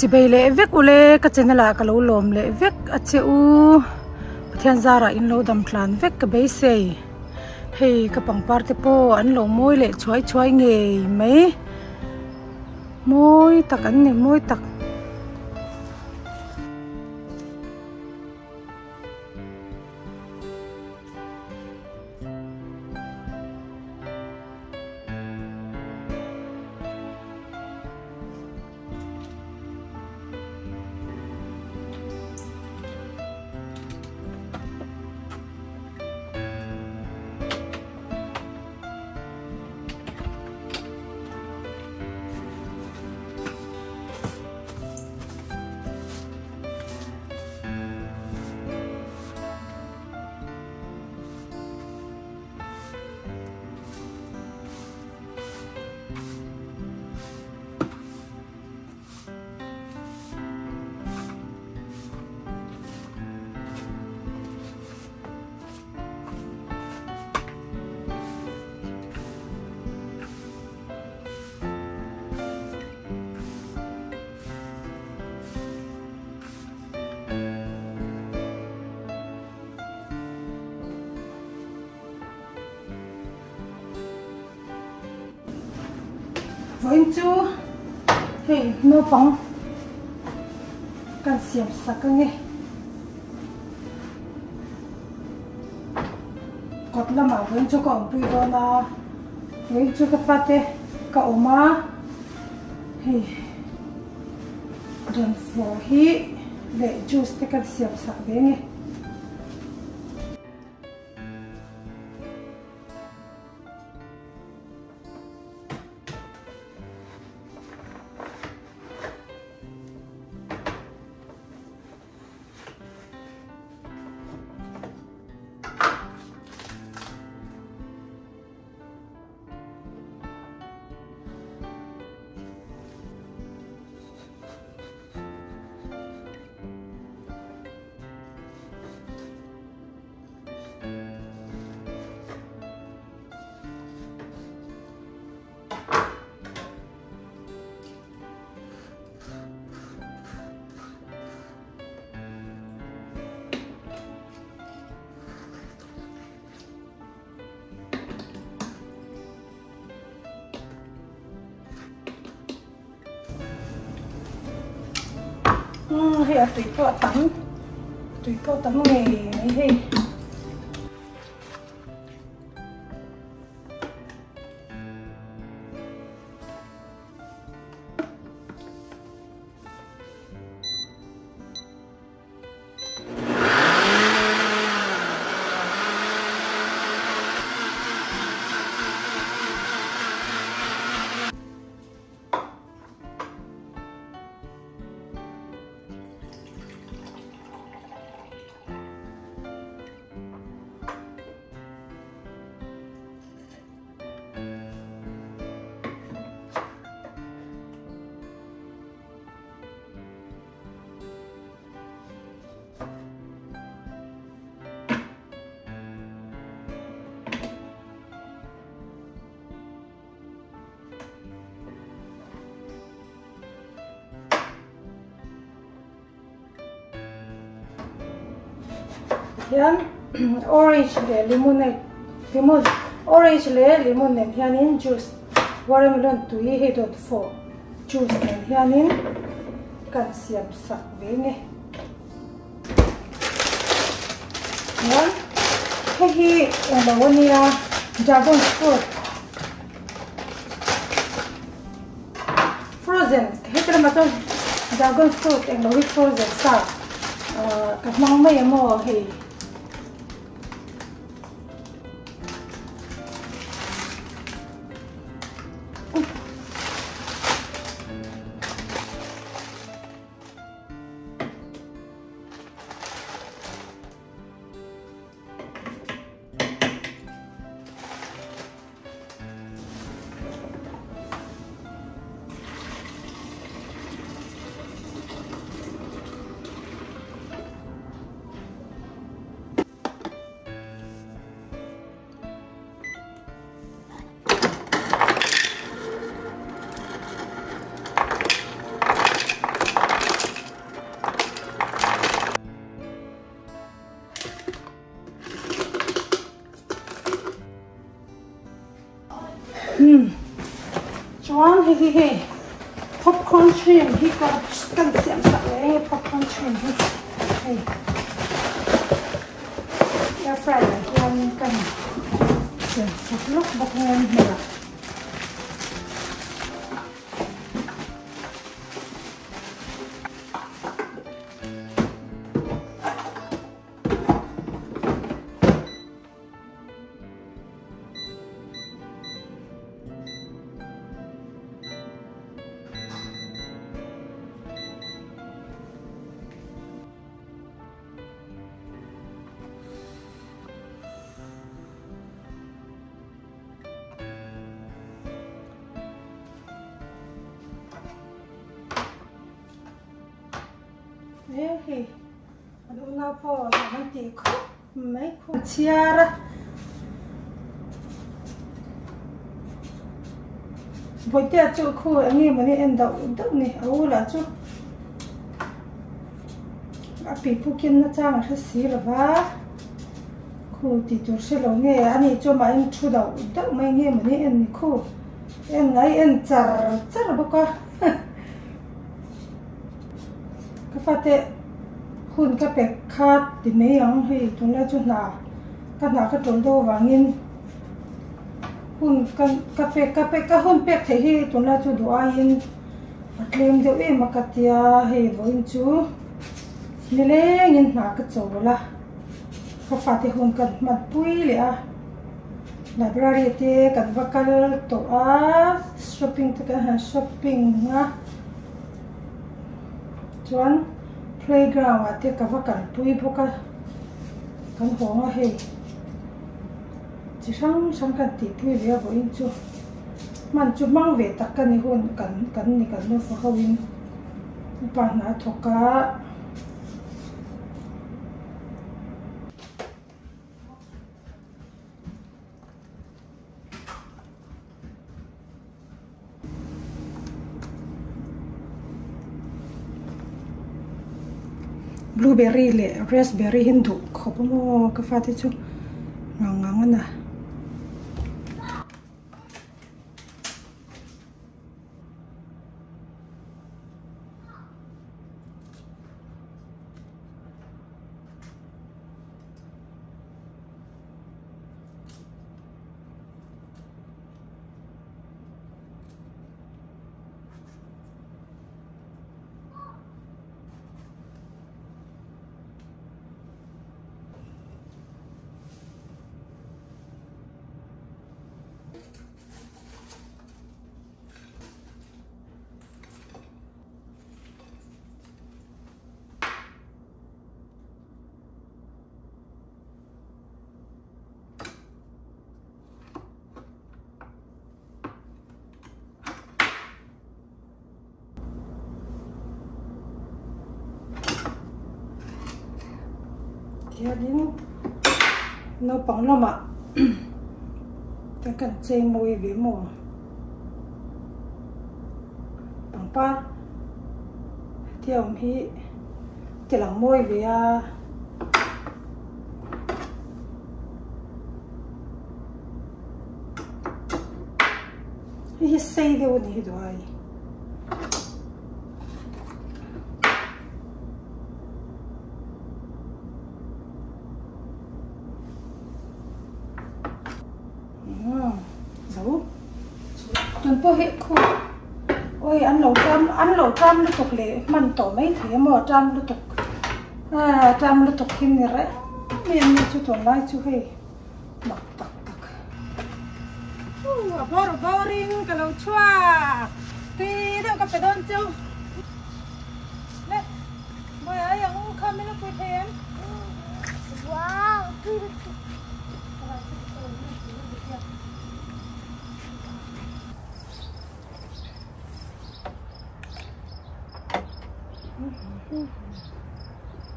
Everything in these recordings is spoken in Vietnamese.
chỉ bay lệ viết u lệ cái chân là cái lỗ lom lệ viết à chế u thiên gia ra in lâu đầm tlan vek cái bay say hey cái bằng parte po anh lâu môi lệ chuối chuối nghề mấy. Môi tắc, anh này môi tắc going to hey no bóng cần xiêm sạc cái nghe. Cột là mà với chú còn tùy đó là với chú cái phát thế cậu mà hey đơn phổ hi để juice cái cần xiêm sạc đấy nghe. Ừ, thì tùy cơ tắm. Tùy cơ tắm nghề ấy thì yan orange le lemonade limon orange le lemonade yanin juice. Watermelon tu yi he dot fo juice ne yanin kan siam sak be ne. Yan hegi la wonia dragon fruit. Frozen hetra mato dragon fruit and we frozen sa Uh, kat mong mo yamo hey hi hi hi. Popcorn shrimp hi ka kan siam sa le popcorn shrimp hi. hi Air fryer yan kan. Siam sa lok bok ngan mala. Nanti ko, may ko. Tiara. Bồi tia chú khu anh em mà đi em đậu đậu này ấu là chú à bị phụ kiến nó trang là xí là vá khu thì chú sẽ lâu nghe anh ấy cho mà em chú đậu đậu mấy nghe mà đi em khu em lấy em chả chả là bao con ก็ฟ hun ka pek khat ti mei ang hei tun la chu na ka na ka tol do wangin hun ka ka pek ka pek ka hun pek thei hi tun la chu do a in patlem deuh em a ka tia hei voin chu nileng in hna ka chola ka fa te hun kan mat pui le a library cần kan cần đồ a shopping te hàng shopping nga chuan playground à tiếc cả kava cả pui bốc cả không có a hei chỉ sang sang kan tih pui về với voin chú man chú mang ve tak kan ni cần kan kan ni nó lo fa bạn nào thua cả blueberry le raspberry hin du khopo mo ka fa te chu ngang ngang na hianin naupang lama ta kan chei mawi ve mo pangpa tiam hi tilang mawi ve a hi sei deuh ni hi tuần po hệ khu ôi ăn lẩu trăm ăn lẩu trăm nó tục lệ mình tổ mấy thế mà trăm nó tục à trăm nó tục kim gì đấy. Miền này chú tuần lai chú hề. Mặc tắc tắc à bò bò rin cái lẩu chua. Thì đâu có phải đơn chú nè bây giờ biết nó quay thế, Wow.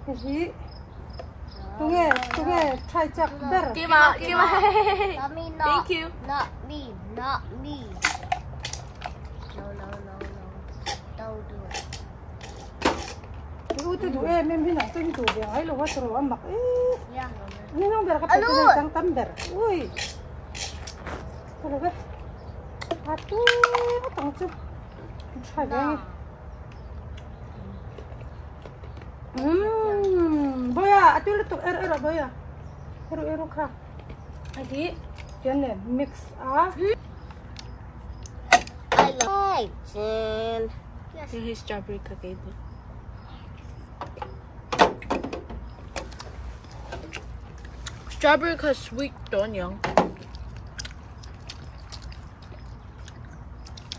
Cái gì tôi nghe tôi nghe try chắc better me, not. Thank you. Not me, not me. No, no, no, no. Don't do it. ui tôi đủ em em hình tôi đủ về ấy là quá rồi ăn mặc ấy Yeah. ini nong ber kapag Ano? sa isang tamber ui talaga tu tang chu sai ve um boya atul tu er er boya eru eru kha adi yan mix a I like it. Yes. This is strawberry cookie. Strawberry cause sweet don't young.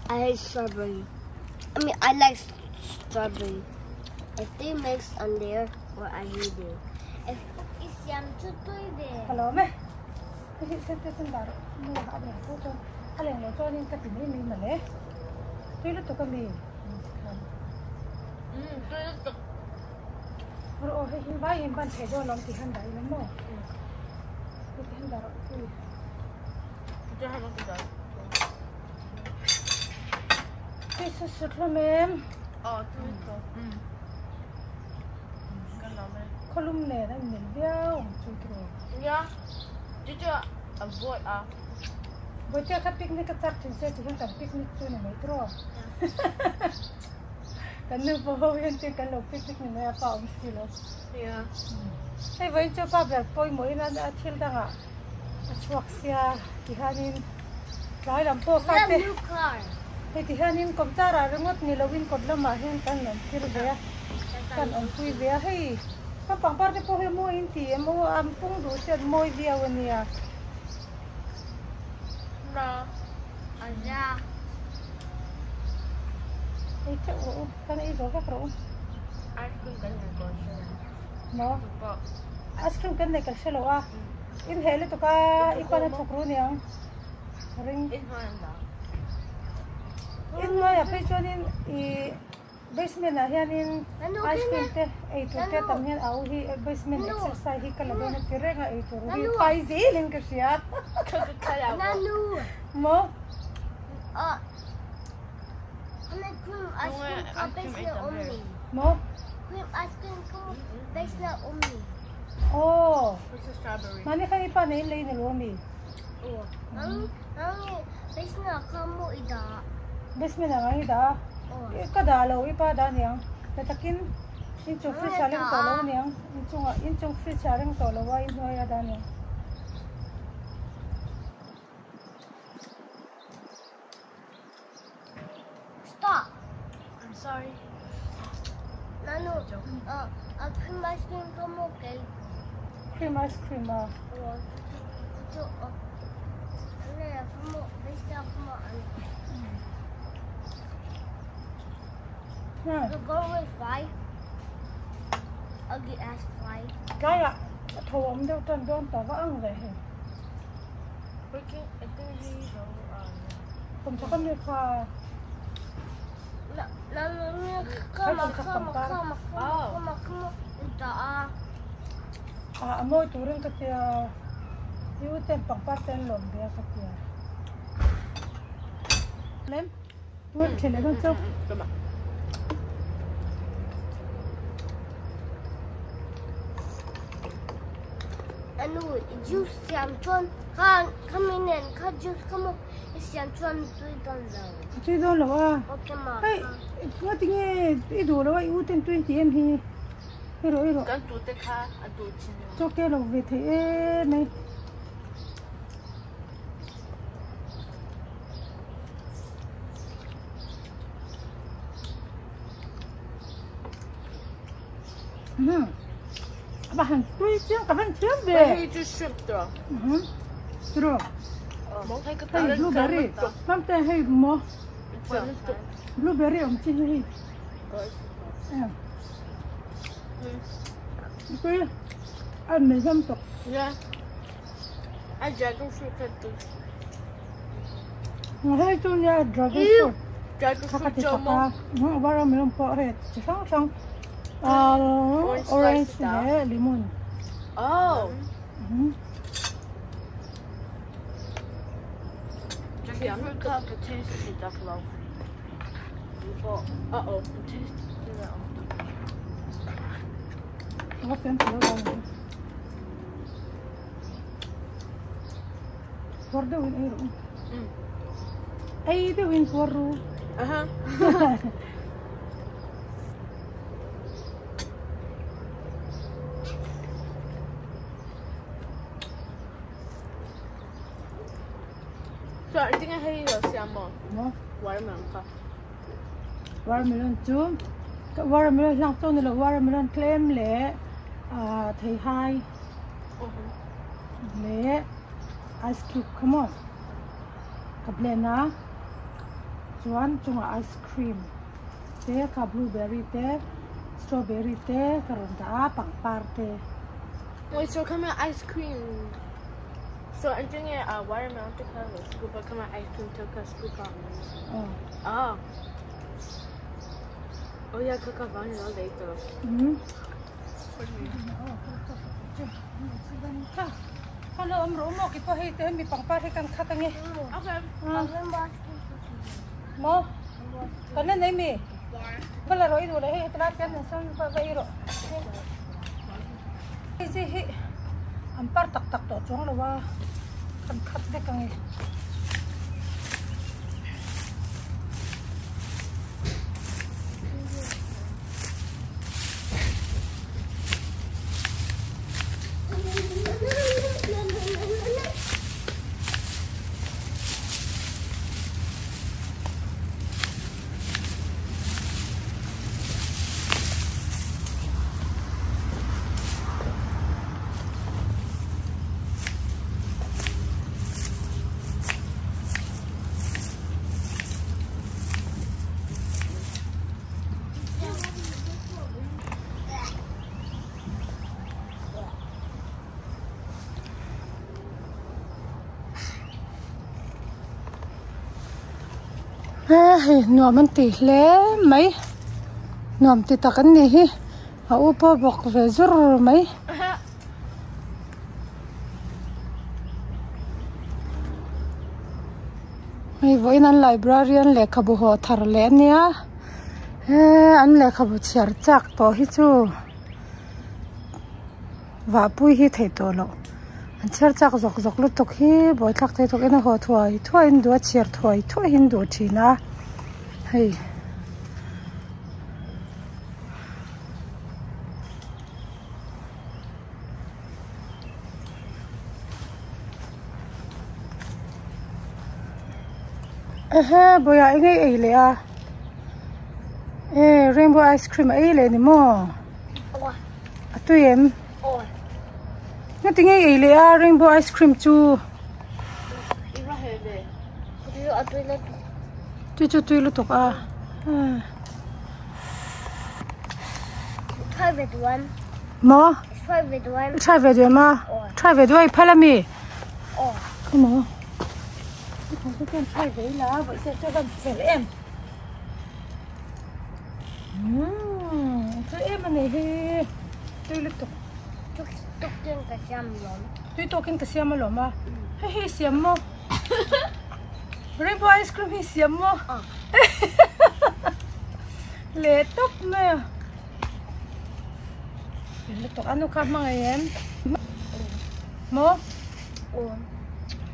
I hate strawberry. I mean, I like s- strawberry. If they mix on there, well, I hate it. If to do there. hello me cái sẽ sẽ sẽ đào mua hạ để tôi cho anh liền cho nên cái tiền mình mà lấy. Tôi lúc tôi có mình Mm, so it's the rồi hay hiện tại hiện ban thấy rồi làm thì hành đại lắm mà tôi hành đại tôi you have a good cái sự sự lắm em Oh, two is the. Mm. Good này đang nhìn béo chui rồi Yeah. Did you avoid uh bây giờ cái picnic cái chắc chính sẽ chỉ hiện tại picnic chui này mấy rồi cái nước bao hiện tại cái lộc picnic này là bao nhiêu kilo yeah. Hey, vậy cho ba bè bôi mỗi lần ở thiên đàng ạ. Chuộc xe thì hai nên lại làm po a thế. Thì thì hai nên cầm cha ra rồi ngót ni lawin cột lâm mà hen kan làm kia về. Kan ông pui về hey. Các bạn parte po he mo in ti mo am pung du se mo wani à. No. Yeah. Hey, chắc o kan i zo ka ro. I think I'm gonna go show No. Ice cream kan ne ka shelo a. In hele to ka ipa na chukru ni ang. Ring in ma ya pe chonin i basement na hianin Ano ice cream kina? te ei tu te tam hian au hi basement Ano? exercise hi kala bena tirenga ei tu hi Ano? pai zilin ka siya Cut out. Nanu. mo Uh, and then cream ice Don't cream worry, come ice cream based ate them only. mo Cream ice cream come based only. oh What's the strawberry? mani kani pa na ilay ni lomi Oh. Nang nang based na kamo ida. basement na ngai da Oh. Ka da lo i pa da niang tatakin in chung free chaling to lo niang in chung in chung free chaling to lo wa in hoya da niang Stop. I'm sorry. Nanu. Uh, uh, cream ice cream come okay. cream ice cream ah Oh. So, uh, ano ya, kamo based na Hmm. We'll go with fly. Ugly ass fly. Cái ạ, thù ông đâu trần đoan tỏ vã ăn về hình. Freaking, I think he go on. Không chắc con được khoa. Là, là, là, là, không mà, không mà, không mà, không mà, không mà, không mà, à, môi tủ rừng cái kia, yêu tên bằng bát tên lộn bia cái kia. Lên, ngồi trên đấy con chúc. Đúng ạ. juice siamchuan kha come in and kha juice come on siamchuan tui don lo tui don lo à okay mà hey có tiếng nghe ý đồ lo ý tên tui thì em hi hi rồi rồi cái tụi tê kha à tụi chín cho cái lòng về thế này Mm-hmm. قبح نشتويتين قبح نشبي هيجي الشبتة ترو هاي بلو بري مامتا هاي مو بلو بري ومتي هاي كوي أنا زمتو لا أجادو شو كدو يا أجادو شو كدو شو كدو شو كدو شو شو كدو شو كدو شو كدو شو كدو Uh, orange, orange yeah, lemon. Oh. Mm -hmm. Jackie, I'm fruit cup, the taste is that low. Uh oh, the taste is that low. What's in the low? Wardo in Aero. Aida wins Uh huh. Watermelon chu watermelon lang to nila watermelon claim le à thầy hai. Le ice cube come on. Cặp le na chuan chunga ice cream. Te ka blueberry te strawberry te karon ta pangpar te Wait, so come on ice cream. So, ang tingin uh, watermelon to ka, scoop up, come on ice cream to ka, scoop up. oh Oh. Oh yeah, cook up vanilla later. ừ Hello, rủ một cái bao hay tới mi bằng ba hay căn khát nghe. Okay. Mo, cái này này mi. Cái là rồi rồi đấy, cái cái này xong bao vậy rồi. Cái gì? Am par tak tak to chong lo wa. Kan khat de kang e. À, nuam an tỉ hle mai nuam ti tak an ni hi. a upa bok ve zur mai mai Mấy với nan librarian lệ khá bù hồ thar le nia. he an lệ khá chiar chak to hi chu. va pui hi thei to lo Chìar chắc dọc dọc lúc tục hi. Bồi thắc thầy tục ina hồ thuai. Thuai in đùa chìar thuai. Thuai in đùa chì na. Hey. Aha, boya ingai ai le a. Eh, rainbow ice cream ai le ni mo. Atu em. Tingai ai le a rainbow ice cream chu. Doing Chu tu lu tok a. Ah. private one. Mo, It's private one. try video ma. Oh. Try ai phala mi. Oh. Không có cần try vậy sẽ cho gần phải em. Ừm, thứ em mà này thì tôi lúc tục tuk din ka siyam lom. tôi tôi kinh cái xem mà lắm mà. Hay hay xem mà. Rainbow ice cream hay xem mà. Ờ. Lệ tóc nè. Lệ tóc ano ka mga em? Mo? Oh,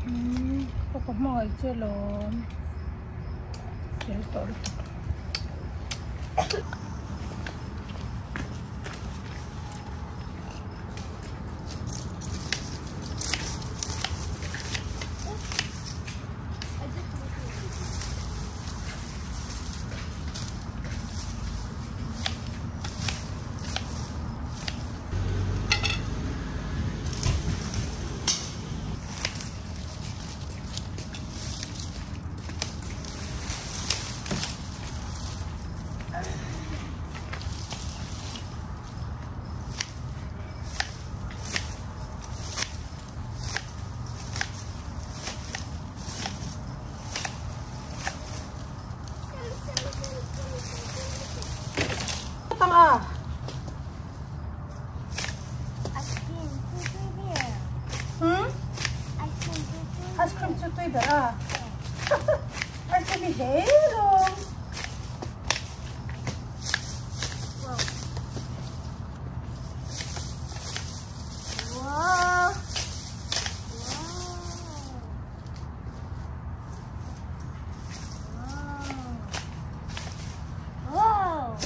Hmm, pokok mga jelon. Jelon to. Tang ah. ice cream. Tutu there. Hmm? Ice cream. Tutu. Ice cream cho tôi đã. Ice cream bị hết rồi. Wow. Wow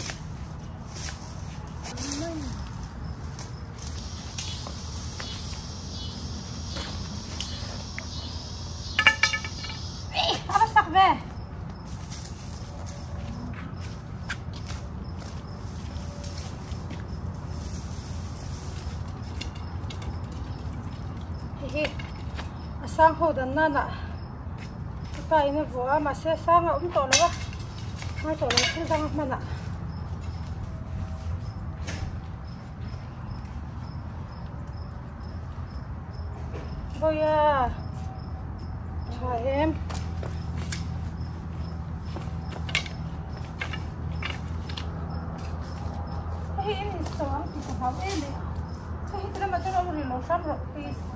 sang hồ đần nà nà tay nó vừa mà xe sang ống tổ nó hai tổ nó chưa răng mà nà Thôi à chào em Hey, ini seorang kita tahu ini. Saya tidak macam orang di luar sana, please.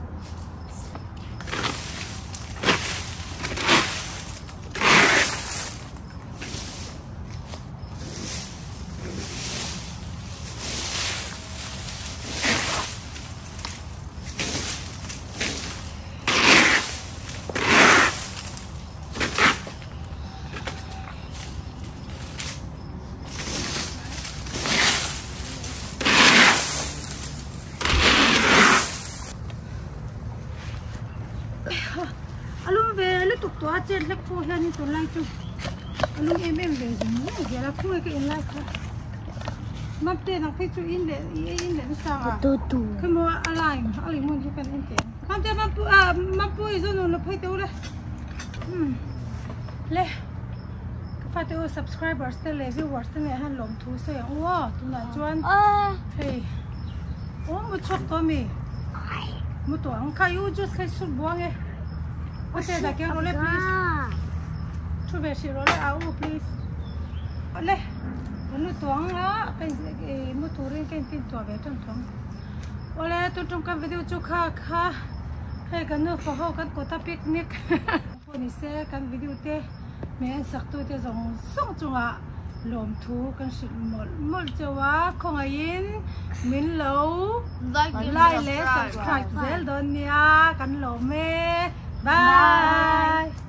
alum về lấy tục tua chết lấy phu hen ni tu lai chu alum em em về gì nữa giờ là phu cái in lai thôi mà tiền nó phải chu in để in để sang à? Tu tu. cái mua alai alai mua cho cái in tiền mà tiền mà pu à mà pu nó nó phải tiêu đấy hmm. Le cái phát tiêu subscribers te le viewers te này han lom thu se wow na chuan Ah. hey. Oh mo chok to mi mo to ang kayu just kai su buang e o te da ke role please. Ah. chu ve si role au please. Ole. Onu tuang la kai mo tu rin kai tin to ve ton tong ole tu trong cái video chu kha kha. Hey kan no fo ho kan ko ta picnic. Pho ni se kan video te. Men sak tu te zong song chunga. Lom thu kan sit mol mol chawa khong ain min lo. Like and like le subscribe. zel don nia kan lo me bye